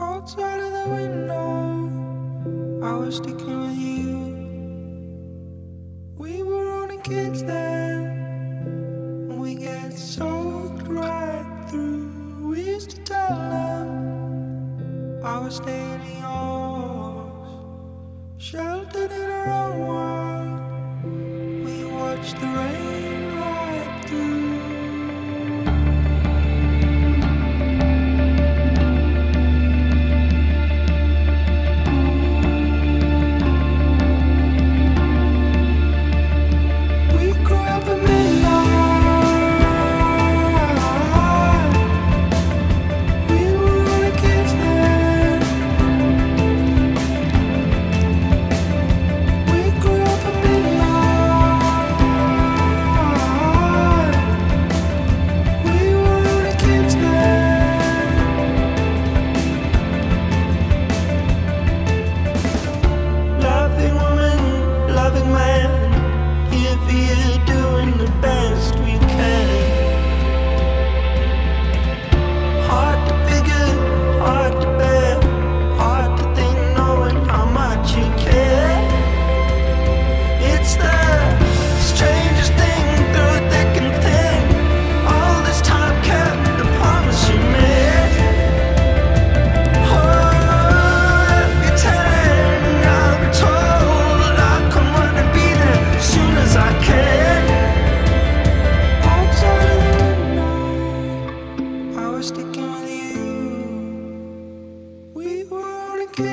Outside of the window, I was sticking with you. We were only kids then, and we get soaked right through. We used to tell them I was staying sheltered in our own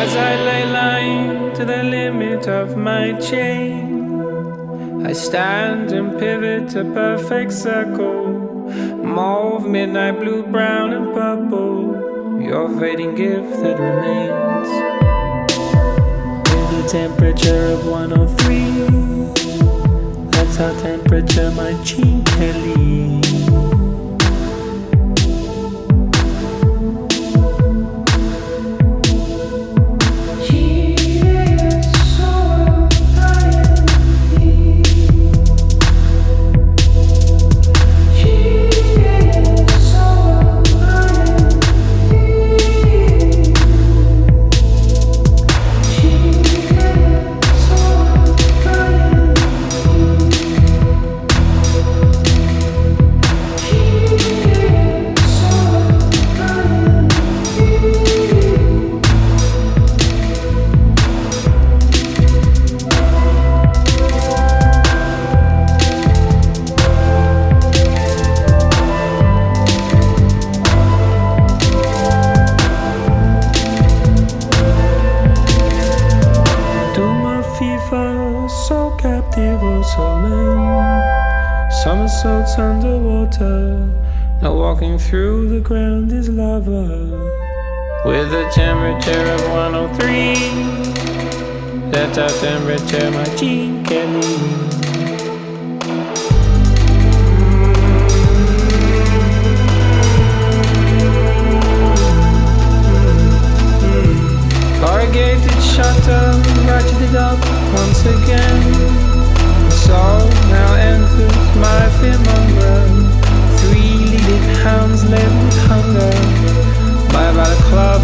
As I lay lying to the limit of my chain, I stand and pivot a perfect circle. Mauve, midnight blue, brown, and purple. Your fading gift that remains. With a temperature of 103, that's our temperature, my cheek can leave. Lame. Somersaults underwater, now walking through the ground is lava. With a temperature of 103, that's our temperature, my Gene Kelly. Hmm. Corrugated shutter, ratcheted up once again soul now enters my fearmonger Three-legged hounds live with hunger. By about a club